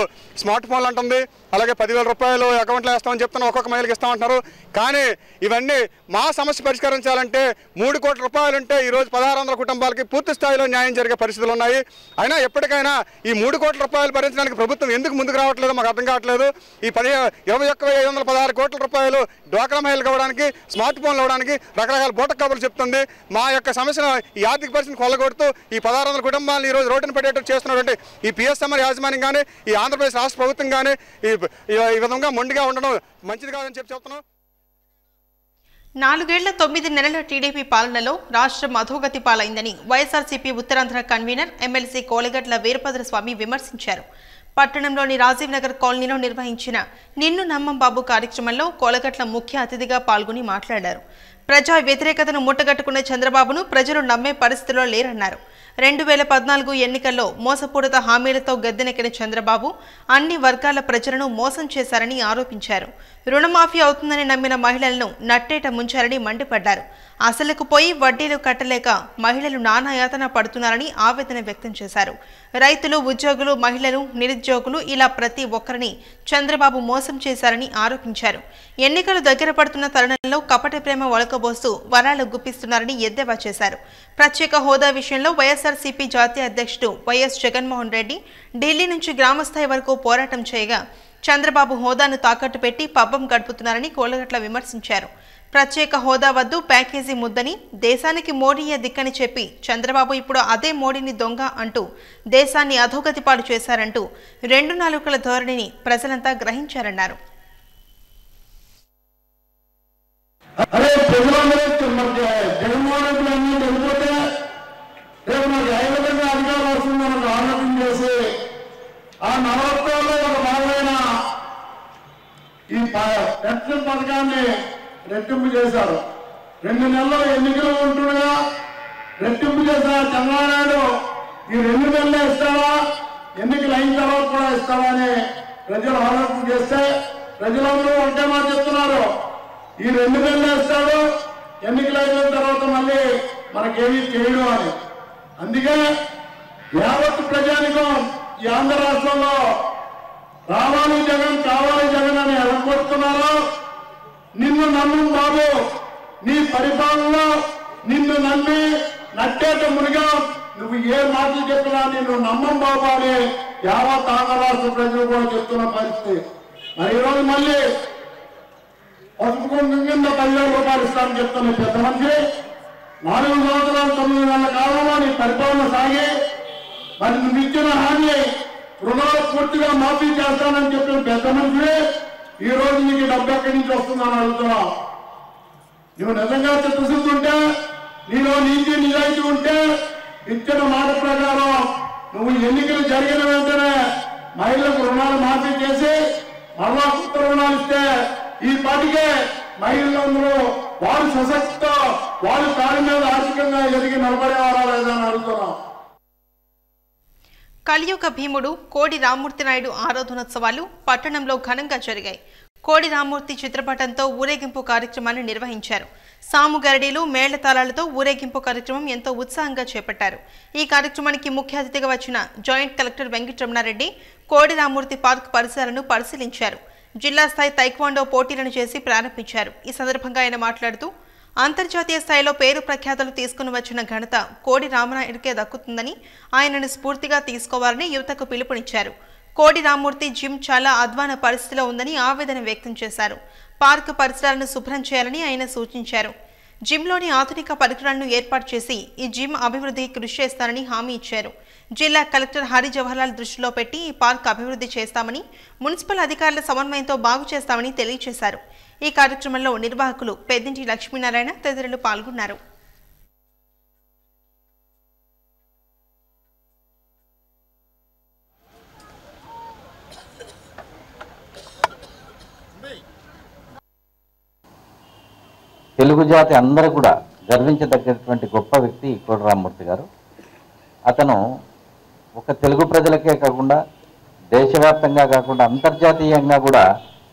N: స్మార్ట్ ఫోన్లు అంటుంది. అలాగే పదివేల రూపాయలు అకౌంట్లో వేస్తామని చెప్తున్నా ఒక్కొక్క మహిళకి ఇస్తామంటున్నారు. కానీ ఇవన్నీ మా సమస్య పరిష్కరించాలంటే మూడు కోట్ల రూపాయలు ఉంటే ఈరోజు పదహారు వందల కుటుంబాలకి పూర్తి స్థాయిలో న్యాయం జరిగే పరిస్థితులు ఉన్నాయి. అయినా ఎప్పటికైనా ఈ మూడు కోట్ల రూపాయలు భరించడానికి ప్రభుత్వం ఎందుకు ముందుకు రావట్లేదు మాకు అర్థం కావట్లేదు. ఈ పది ఇరవై ఒక్క వెయ్యి వందల పదహారు కోట్ల రూపాయలు డ్వాక్రా మహిళలకు ఇవ్వడానికి స్మార్ట్ ఫోన్లు ఇవ్వడానికి రకరకాల బూట కబుర్లు చెప్తుంది. మా యొక్క సమస్యను ఈ ఆర్థిక పరిస్థితిని కొల్లగొడుతూ ఈ పదహారు వందల కుటుంబాలను ఈ రోజు రోడ్డున పెట్టేటట్టు చేస్తున్నటువంటి ఈ పిఎస్ఎంఆర్ యాజమాన్యం కానీ ఈ ఆంధ్రప్రదేశ్ రాష్ట్ర ప్రభుత్వం కానీ ఈ ఈ- విధంగా మొండిగా ఉండడం మంచిది కాదని చెప్పి చెప్తున్నాం
A: నాలుగేళ్ళ తొమ్మిది నెలల టీడీపీ పాలనలో రాష్ట్రం అధోగతి పాలైందని YSRCP Uttarandhra convener MLC Kolagatla Veerabhadraswamy విమర్శించారు. పట్టణంలోని రాజీవ్ నగర్ కాలనీలో నిర్వహించిన నిన్ను నమ్మం బాబు కార్యక్రమంలో కోలగట్ల ముఖ్య అతిథిగా పాల్గొని మాట్లాడారు. ప్రజా వ్యతిరేకతను ముట్టగట్టుకున్న చంద్రబాబును ప్రజలు నమ్మే పరిస్థితిలో లేరన్నారు. రెండు వేల పద్నాలుగు ఎన్నికల్లో మోసపూరిత హామీలతో గద్దెనెక్కిన చంద్రబాబు అన్ని వర్గాల ప్రజలను మోసం చేశారని ఆరోపించారు. రుణమాఫీ అవుతుందని నమ్మిన మహిళలను నట్టేట ముంచారని మండిపడ్డారు. అసలుకు పోయి వడ్డీలు కట్టలేక మహిళలు నానాయాతన పడుతున్నారని ఆవేదన వ్యక్తం చేశారు. రైతులు ఉద్యోగులు మహిళలు నిరుద్యోగులు ఇలా ప్రతి ఒక్కరిని చంద్రబాబు మోసం చేశారని ఆరోపించారు. ఎన్నికలు దగ్గర పడుతున్న తరుణంలో కపట ప్రేమ వలకబోస్తూ వరాలు గుప్పిస్తున్నారని ఎద్దేవా చేశారు. ప్రత్యేక హోదా విషయంలో వైఎస్ఆర్సీపీ జాతీయ అధ్యక్షుడు వైఎస్ జగన్మోహన్ రెడ్డి ఢిల్లీ నుంచి గ్రామస్థాయి వరకు పోరాటం చేయగా చంద్రబాబు హోదాను తాకట్టు పెట్టి పబ్బం గడుపుతున్నారని కోలగట్ల విమర్శించారు. ప్రత్యేక హోదా వద్దు ప్యాకేజీ ముద్దని దేశానికి మోడీయే దిక్కని చెప్పి చంద్రబాబు ఇప్పుడు అదే మోడీని దొంగ అంటూ దేశాన్ని అధోగతి పాలు చేశారంటూ రెండు నాలుకల ధోరణిని ప్రజలంతా గ్రహించారన్నారు.
O: అదే ప్రజలందరూ రేపు మనకి ఏ విధంగా అధికారం వస్తుందో మనకు ఆలోచన చేసి ఆ నవరత్నాల్లో ఒక భాగమైన ఈ ప- పెన్షన్ పథకాన్ని రెట్టింపు చేశారు. రెండు నెలలు ఎన్నికలు ఉంటుండగా రెట్టింపు చేసిన చంద్రబాబు ఈ రెండు నెలలే ఇస్తావా? ఎన్నికలు అయిన తర్వాత కూడా ఇస్తావా అని ప్రజలు ఆలోచన చేస్తే ప్రజలందరూ ఒకటే మాట చెప్తున్నారు. ఈ రెండు నెలలు ఇస్తాడు ఎన్నికలు అయిన తర్వాత మళ్ళీ మనకేమీ చేయడం అని. అందుకే యావత్ ప్రజానికం ఈ ఆంధ్ర రాష్ట్రంలో రావాలి జగన్ కావాలి జగన్ అని ఎలగొడుతున్నారు నిన్ను నమ్ము బాబు. నీ పరిపాలనలో నిన్ను నమ్మి నట్టేట మునిగా నువ్వు ఏ మాటలు చెప్పినా నిన్ను నమ్మం బాబు అని యావత్ ఆంధ్ర రాష్ట్ర ప్రజలు కూడా చెప్తున్న పరిస్థితి. మరి ఈరోజు మళ్ళీ పసుపు కింద పదివేల రూపాయలు ఇస్తామని చెప్తున్న పెద్ద మనిషి నాలుగు సంవత్సరాలు తొమ్మిది నెలల కాలంలో నీ పరిపాలన సాగే మరి నువ్వు ఇచ్చిన హామీ రుణాలు పూర్తిగా మాఫీ చేస్తానని చెప్పిన పెద్ద మనుషులే ఈ రోజు నీకు డబ్బు ఎక్కడి నుంచి వస్తుందని అడుగుతున్నావు. నువ్వు నిజంగా చిత్తశుద్ధి ఉంటే నీలో నీతి నిజాయితీ ఉంటే ఇచ్చిన మాట ప్రకారం నువ్వు ఎన్నికలు జరిగిన వెంటనే మహిళలకు రుణాలు మాఫీ చేసి మరలా కొత్త రుణాలు ఇస్తే ఈ పాటికే మహిళలందరూ వారు సశక్తితో వారు కాళ్ళ మీద ఆర్థికంగా ఎదిగి నిలబడేవారా లేదా అని అడుగుతున్నాం.
A: కలియుగ భీముడు కోడి రామ్మూర్తి నాయుడు ఆరాధనోత్సవాలు పట్టణంలో ఘనంగా జరిగాయి. కోడి రామ్మూర్తి చిత్రపటంతో ఊరేగింపు కార్యక్రమాన్ని నిర్వహించారు. సాము గరడీలు మేళతాళాలతో ఊరేగింపు కార్యక్రమం ఎంతో ఉత్సాహంగా చేపట్టారు. ఈ కార్యక్రమానికి ముఖ్య అతిథిగా వచ్చిన జాయింట్ కలెక్టర్ వెంకటరమణారెడ్డి కోడి రామ్మూర్తి పార్క్ పరిసరాలను పరిశీలించారు. జిల్లా స్థాయి తైక్వాండో పోటీలను చేసి ప్రారంభించారు. ఈ సందర్భంగా ఆయన మాట్లాడుతూ అంతర్జాతీయ స్థాయిలో పేరు ప్రఖ్యాతలు తీసుకుని వచ్చిన ఘనత కోడి రామనాయుడికే దక్కుతుందని ఆయనను స్ఫూర్తిగా తీసుకోవాలని యువతకు పిలుపునిచ్చారు. కోడి రామ్మూర్తి జిమ్ చాలా అధ్వాన పరిస్థితిలో ఉందని ఆవేదన వ్యక్తం చేశారు. పార్క్ పరిసరాలను శుభ్రం చేయాలని ఆయన సూచించారు. జిమ్లోని ఆధునిక పరికరాలను ఏర్పాటు చేసి ఈ జిమ్ అభివృద్ధికి కృషి చేస్తానని హామీ ఇచ్చారు. జిల్లా కలెక్టర్ హరి జవహర్లాల్ దృష్టిలో పెట్టి ఈ పార్క్ అభివృద్ధి చేస్తామని మున్సిపల్ అధికారుల సమన్వయంతో బాగు చేస్తామని తెలియజేశారు. ఈ కార్యక్రమంలో నిర్వాహకులు పెద్దింటి లక్ష్మీనారాయణ తదితరులు పాల్గొన్నారు.
F: తెలుగు జాతి అందరూ కూడా గర్వించదగ్గటువంటి గొప్ప వ్యక్తి కోటరామూర్తి గారు. అతను ఒక తెలుగు ప్రజలకే కాకుండా దేశవ్యాప్తంగా కాకుండా అంతర్జాతీయంగా కూడా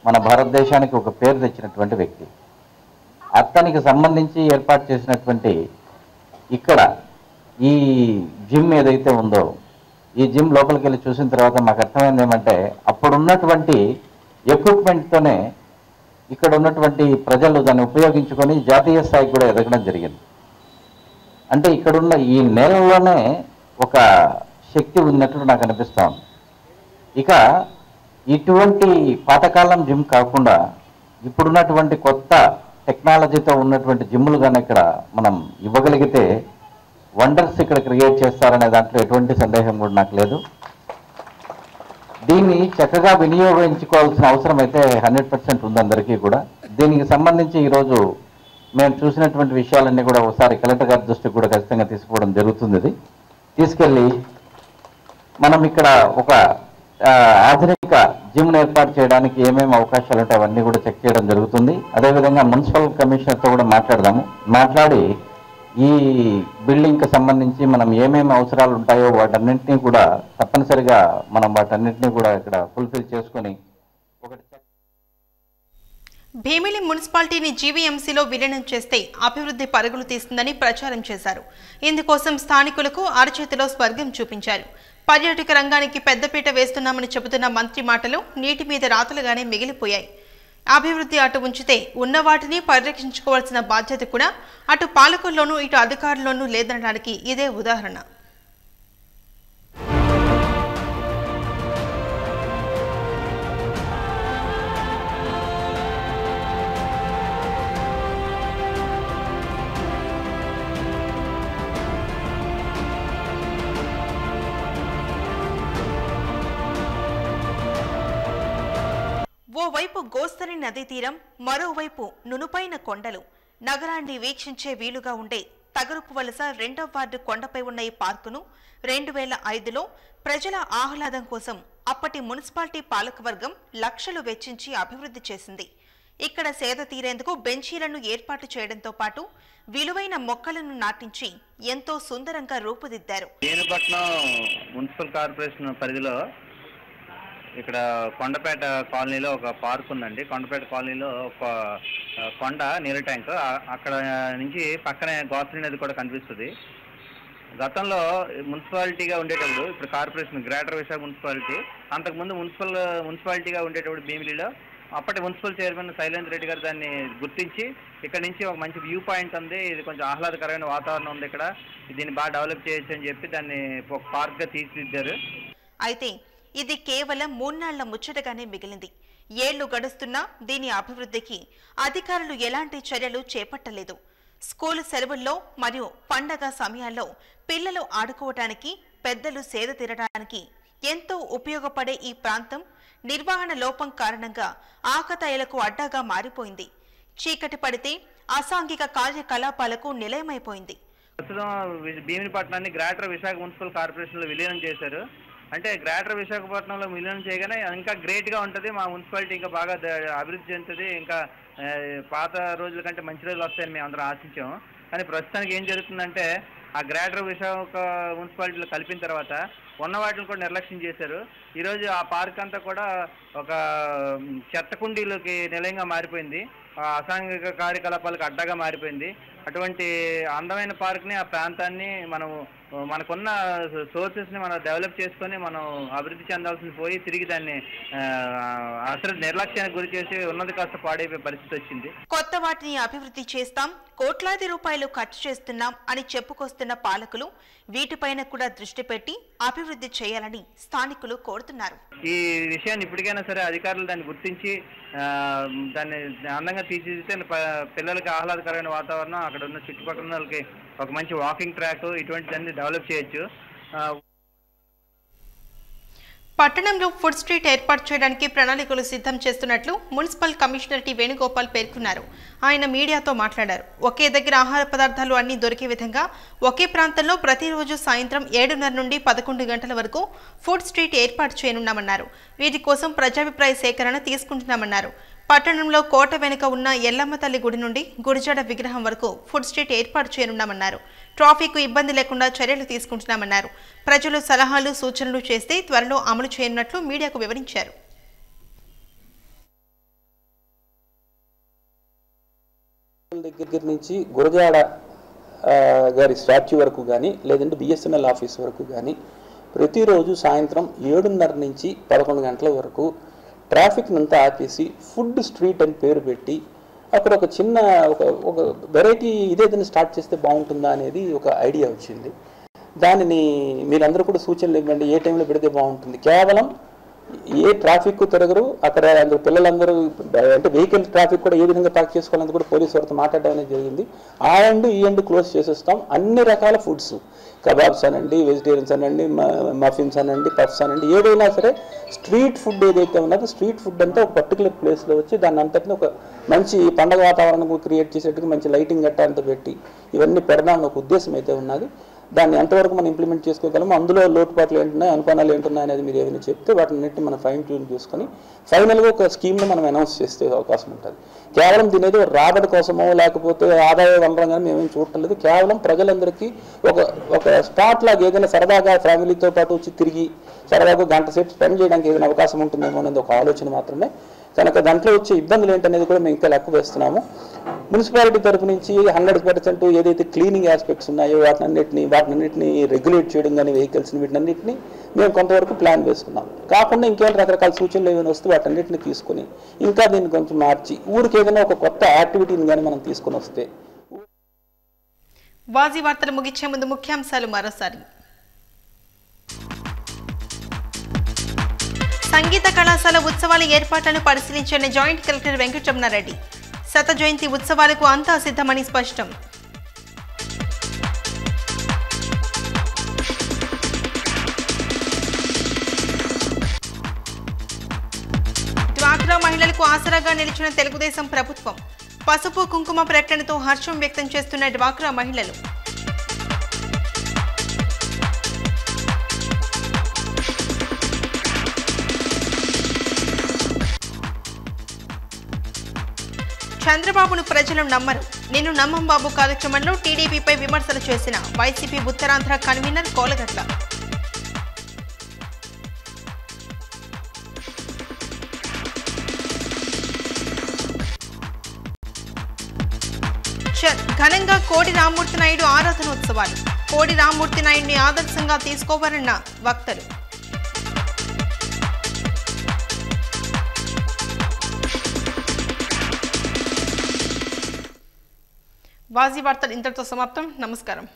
F: మన భారతదేశానికి ఒక పేరు తెచ్చినటువంటి వ్యక్తి. అతనికి సంబంధించి ఏర్పాటు చేసినటువంటి ఇక్కడ ఈ జిమ్ ఏదైతే ఉందో ఈ జిమ్ లోపలికి వెళ్ళి చూసిన తర్వాత మాకు అర్థమైంది ఏమంటే అప్పుడున్నటువంటి ఎక్విప్మెంట్తోనే ఇక్కడ ఉన్నటువంటి ప్రజలు దాన్ని ఉపయోగించుకొని జాతీయ స్థాయికి కూడా ఎదగడం జరిగింది. అంటే ఇక్కడున్న ఈ నేలలోనే ఒక శక్తి ఉన్నట్లు నాకు అనిపిస్తూ ఉంది. ఇక ఇటువంటి పాతకాలం జిమ్ కాకుండా ఇప్పుడున్నటువంటి కొత్త టెక్నాలజీతో ఉన్నటువంటి జిమ్లు కానీ ఇక్కడ మనం ఇవ్వగలిగితే వండర్స్ ఇక్కడ క్రియేట్ చేస్తారనే దాంట్లో ఎటువంటి సందేహం కూడా నాకు లేదు. దీన్ని చక్కగా వినియోగించుకోవాల్సిన అవసరం అయితే హండ్రెడ్ పర్సెంట్ ఉంది అందరికీ కూడా. దీనికి సంబంధించి ఈరోజు మేము చూసినటువంటి విషయాలన్నీ కూడా ఒకసారి కలెక్టర్ గారి దృష్టికి కూడా ఖచ్చితంగా తీసుకోవడం జరుగుతుంది ఇది తీసుకెళ్ళి మనం ఇక్కడ ఒక ఆధునిక జిమ్ ఏర్పాటు చేయడానికి ఏమేమి అవకాశాలు ఉంటాయి అవన్నీ కూడా చెక్ చేయడం జరుగుతుంది. అదేవిధంగా మున్సిపల్ కమిషనర్తో కూడా మాట్లాడదాము. మాట్లాడి ఈ బిల్డింగ్కి సంబంధించి మనం ఏమేమి అవసరాలు ఉంటాయో వాటన్నింటినీ కూడా తప్పనిసరిగా మనం వాటన్నింటినీ కూడా ఇక్కడ ఫుల్ఫిల్ చేసుకొని
A: భీమిలి మున్సిపాలిటీని జీవీఎంసీలో విలీనం చేస్తే అభివృద్ధి పరుగులు తీస్తుందని ప్రచారం చేశారు. ఇందుకోసం స్థానికులకు అరచేతిలో స్వర్గం చూపించారు. పర్యాటక రంగానికి పెద్దపీట వేస్తున్నామని చెబుతున్న మంత్రి మాటలు నీటి మీద రాతలుగానే మిగిలిపోయాయి. అభివృద్ధి అటు ఉంచితే ఉన్న వాటిని పరిరక్షించుకోవాల్సిన బాధ్యత కూడా అటు పాలకుల్లోనూ ఇటు అధికారుల్లోనూ లేదనడానికి ఇదే ఉదాహరణ. ఓవైపు గోస్తరి నదీ తీరం మరోవైపు నునుపైన కొండలు. నగరాన్ని వీక్షించే వీలుగా ఉండే తగరుపు వలస రెండవ వార్డు కొండపై ఉన్న ఈ పార్కును రెండు వేల ఐదులో ప్రజల ఆహ్లాదం కోసం అప్పటి మున్సిపాలిటీ పాలకవర్గం లక్షలు వెచ్చించి అభివృద్ధి చేసింది. ఇక్కడ సేద తీరేందుకు బెంచీలను ఏర్పాటు చేయడంతో పాటు విలువైన మొక్కలను నాటించి ఎంతో సుందరంగా రూపుదిద్దారు.
P: మున్సిపల్ కార్పొరేషన్ పరిధిలో ఇక్కడ కొండపేట కాలనీలో ఒక పార్క్ ఉందండి. కొండపేట కాలనీలో ఒక కొండ నీళ్ళ ట్యాంక్. అక్కడ నుంచి పక్కనే గోత్రి నది కూడా కనిపిస్తుంది. గతంలో మున్సిపాలిటీగా ఉండేటప్పుడు ఇప్పుడు కార్పొరేషన్ గ్రేటర్ విశాఖ మున్సిపాలిటీ అంతకుముందు మున్సిపల్ మున్సిపాలిటీగా ఉండేటప్పుడు భీమిలిలో అప్పటి మున్సిపల్ చైర్మన్ శైలేంద్ర రెడ్డి గారు దాన్ని గుర్తించి ఇక్కడ నుంచి ఒక మంచి వ్యూ పాయింట్ ఉంది. ఇది కొంచెం ఆహ్లాదకరమైన వాతావరణం ఉంది ఇక్కడ. దీన్ని బాగా డెవలప్ చేయొచ్చు అని చెప్పి దాన్ని ఒక పార్క్గా తీర్చిదిద్దారు.
A: అయితే ఇది కేవలం మూన్నాళ్ళ ముచ్చటగానే మిగిలింది. ఏళ్ళు గడుస్తున్నా దీని అభివృద్ధికి అధికారులు ఎలాంటి చర్యలు చేపట్టలేదు. స్కూలు సెలవుల్లో మరియు పండగ సమయాల్లో పిల్లలు ఆడుకోవటానికి పెద్దలు సేద తీరడానికి ఎంతో ఉపయోగపడే ఈ ప్రాంతం నిర్వహణ లోపం కారణంగా ఆకతాయిలకు అడ్డాగా మారిపోయింది. చీకటి పడితే అసాంఘిక కార్యకలాపాలకు నిలయమైపోయింది.
P: ప్రస్తుతం భీమినిపట్నాన్ని గ్రేటర్ విశాఖ మున్సిపల్ కార్పొరేషన్లో విలీనం చేశారు. అంటే గ్రేటర్ విశాఖపట్నంలో విలీనం చేయగానే ఇంకా గ్రేట్గా ఉంటుంది. మా మున్సిపాలిటీ ఇంకా బాగా అభివృద్ధి చెందుతుంది. ఇంకా పాత రోజుల కంటే మంచి రోజులు వస్తాయని మేము అందరం ఆశించాం. కానీ ప్రస్తుతానికి ఏం జరుగుతుందంటే ఆ గ్రేటర్ విశాఖ మున్సిపాలిటీలో కలిపిన తర్వాత ఉన్న వాటిని కూడా నిర్లక్ష్యం చేశారు. ఈరోజు ఆ పార్క్ అంతా కూడా ఒక చెత్త కుండీలోకి నిలయంగా మారిపోయింది. అసాంఘిక కార్యకలాపాలకు అడ్డగా మారిపోయింది. అటువంటి అందమైన పార్క్ని ఆ ప్రాంతాన్ని మనం మనకున్న సోర్సెస్ని మనం డెవలప్ చేసుకొని మనం అభివృద్ధి చెందాల్సింది పోయి తిరిగి దాన్ని ఆ, అసలు నిర్లక్ష్యానికి గురి చేసి ఉన్నది కాస్త పాడైపోయే పరిస్థితి వచ్చింది.
A: కొత్త వాటిని అభివృద్ధి చేస్తాం కోట్లాది రూపాయలు ఖర్చు చేస్తున్నాం అని చెప్పుకొస్తున్న పాలకులు వీటిపైన కూడా దృష్టి పెట్టి అభివృద్ధి చేయాలని స్థానికులు కోరుతున్నారు.
P: ఈ విషయాన్ని ఇప్పటికైనా సరే అధికారులు దాన్ని గుర్తించి ఆ, దాన్ని అందంగా తీర్చిదిద్దితే పిల్లలకి ఆహ్లాదకరమైన వాతావరణం అక్కడ ఉన్న చుట్టుపక్కల ఉన్న వాళ్ళకి ఒక మంచి వాకింగ్ ట్రాక్ ఇటువంటిదన్నీ డెవలప్ చేయొచ్చు.
A: పట్టణంలో ఫుడ్ స్ట్రీట్ ఏర్పాటు చేయడానికి ప్రణాళికలు సిద్ధం చేస్తున్నట్లు మున్సిపల్ కమిషనర్ టి వేణుగోపాల్ పేర్కొన్నారు. ఆయన మీడియాతో మాట్లాడారు. ఒకే దగ్గర ఆహార పదార్థాలు అన్ని దొరికే విధంగా ఒకే ప్రాంతంలో ప్రతిరోజు సాయంత్రం ఏడున్నర నుండి పదకొండు గంటల వరకు ఫుడ్ స్ట్రీట్ ఏర్పాటు చేయనున్నామన్నారు. వీటి కోసం ప్రజాభిప్రాయ సేకరణ తీసుకుంటున్నామన్నారు. పట్టణంలో కోట వెనుక ఉన్న ఎల్లమ్మ తల్లి గుడి నుండి గుడిజాడ విగ్రహం వరకు ఫుడ్ స్ట్రీట్ ఏర్పాటు చేయనున్నామన్నారు. ట్రాఫిక్ ఇబ్బంది లేకుండా చర్యలు తీసుకుంటున్నామన్నారు. ప్రజలు సలహాలు సూచనలు చేస్తే త్వరలో అమలు చేయనున్నట్లు మీడియాకు వివరించారు.
Q: దగ్గర నుంచి గురజాడ గారి స్టాచ్యూ వరకు కానీ లేదంటే బిఎస్ఎన్ఎల్ ఆఫీస్ వరకు కానీ ప్రతిరోజు సాయంత్రం ఏడున్నర నుంచి పదకొండు గంటల వరకు ట్రాఫిక్ అంతా ఆపేసి ఫుడ్ స్ట్రీట్ అని పేరు పెట్టి అక్కడ ఒక చిన్న ఒక ఒక వెరైటీ ఇదేదైనా స్టార్ట్ చేస్తే బాగుంటుందా అనేది ఒక ఐడియా వచ్చింది. దానిని మీరందరూ కూడా సూచనలు ఇవ్వండి. ఏ టైంలో పెడితే బాగుంటుంది. కేవలం ఏ ట్రాఫిక్ తిరగరు అక్కడ అందరూ పిల్లలందరూ అంటే వెహికల్ ట్రాఫిక్ కూడా ఏ విధంగా పార్క్ చేసుకోవాలని కూడా పోలీసు వారితో మాట్లాడడం అనేది జరిగింది. ఆ ఎండ్ ఈ ఎండ్ క్లోజ్ చేసేస్తాం. అన్ని రకాల ఫుడ్స్ కబాబ్స్ అనండి వెజిటేరియన్స్ అనండి మఫిన్స్ అనండి పఫ్స్ అనండి ఏదైనా సరే స్ట్రీట్ ఫుడ్ ఏదైతే ఉన్నదో స్ట్రీట్ ఫుడ్ అంతా ఒక పర్టికులర్ ప్లేస్లో వచ్చి దాన్ని అంతటిని ఒక మంచి పండగ వాతావరణం క్రియేట్ చేసేట్టుగా మంచి లైటింగ్ గట్టా అంతా పెట్టి ఇవన్నీ పెడదామని ఒక ఉద్దేశం అయితే ఉన్నది. దాన్ని ఎంతవరకు మనం ఇంప్లిమెంట్ చేసుకోగలము అందులో లోటుపాట్లు ఏంటున్నాయి అనుమానాలు ఏంటున్నాయి అనేది మీరు ఏమైనా చెప్తే వాటిని మనం ఫైన్ ట్యూన్ చేసుకొని ఫైనల్గా ఒక స్కీమ్ని మనం అనౌన్స్ చేసే అవకాశం ఉంటుంది. కేవలం దీని ఏదో రాబడి కోసమో లేకపోతే ఆదాయ వనరంగా మేమేం చూడటం లేదు కేవలం ప్రజలందరికీ ఒక ఒక స్పాట్ లాగా ఏదైనా సరదాగా ఫ్యామిలీతో పాటు వచ్చి తిరిగి సరదాగా గంట సేపు స్పెండ్ చేయడానికి ఏదైనా అవకాశం ఉంటుందేమో అనేది ఒక ఆలోచన మాత్రమే. కనుక దాంట్లో వచ్చే ఇబ్బందులు ఏంటనేది కూడా మేము ఇంకా లెక్క వేస్తున్నాము. మున్సిపాలిటీ తరపు నుంచి హండ్రెడ్ పర్సెంట్ ఏదైతే క్లీనింగ్ ఆస్పెక్ట్స్ ఉన్నాయో వాటినన్నింటినీ వాటినన్నింటినీ రెగ్యులేట్ చేయడం కానీ వెహికల్స్ని వీటినన్నింటినీ మేము కొంతవరకు ప్లాన్ వేసుకున్నాం. కాకుండా ఇంకేమైనా రకరకాల సూచనలు ఏమైనా వస్తే వాటన్నిటిని తీసుకొని ఇంకా దీన్ని కొంచెం మార్చి ఊరికి ఏదైనా ఒక కొత్త యాక్టివిటీని కానీ మనం తీసుకొని వస్తే
A: వాజీ వార్తలు ముగించే ముందు ముఖ్యాంశాలు మరోసారి. సంగీత కళాశాల ఉత్సవాల ఏర్పాట్లను పరిశీలించిన జాయింట్ కలెక్టర్ వెంకటరమణారెడ్డి. శత జయంతి ఉత్సవాలకు అంతా సిద్ధమని స్పష్టం. డ్వాక్రా మహిళలకు ఆసరాగా నిలిచిన తెలుగుదేశం ప్రభుత్వం. పసుపు కుంకుమ ప్రకటనతో హర్షం వ్యక్తం చేస్తున్న డ్వాక్రా మహిళలు. చంద్రబాబును ప్రజలు నమ్మరు. నిన్ను నమ్మం బాబు కార్యక్రమంలో టీడీపీపై విమర్శలు చేసిన వైసీపీ ఉత్తరాంధ్ర కన్వీనర్ కోలగట్ల ఘనంగా కోడి రామ్మూర్తి నాయుడు ఆరాధనోత్సవాలు. కోడి రామ్మూర్తి నాయుడిని ఆదర్శంగా తీసుకోవాలన్న వక్తలు. వాజీ వార్తలు ఇంతటితో సమాప్తం. నమస్కారం.